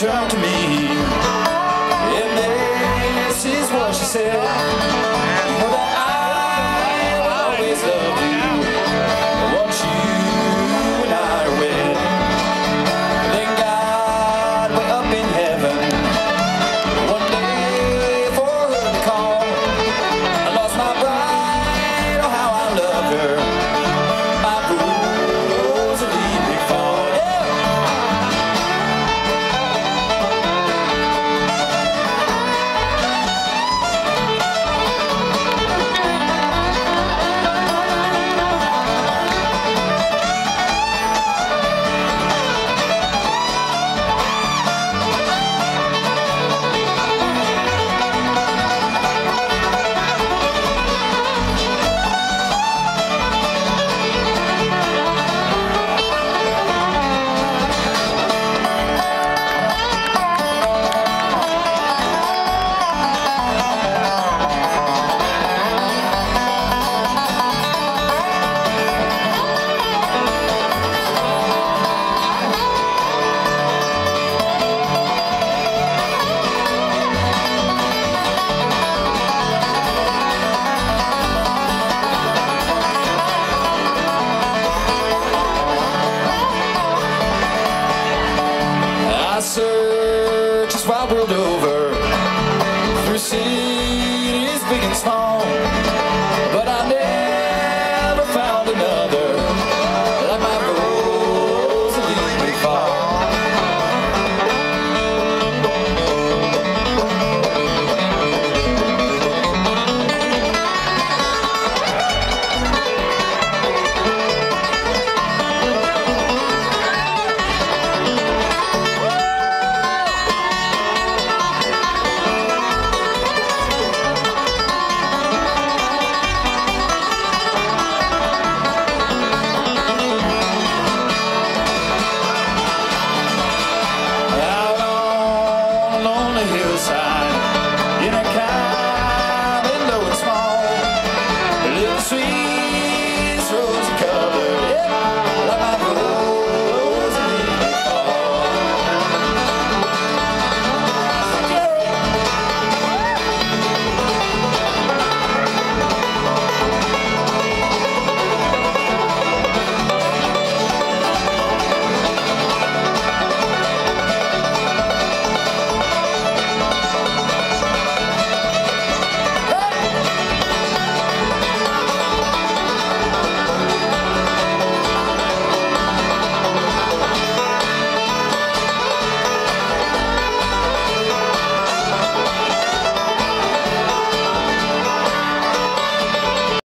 turned to me. And this is what she said. this wide world over Through cities big and small. the hillside.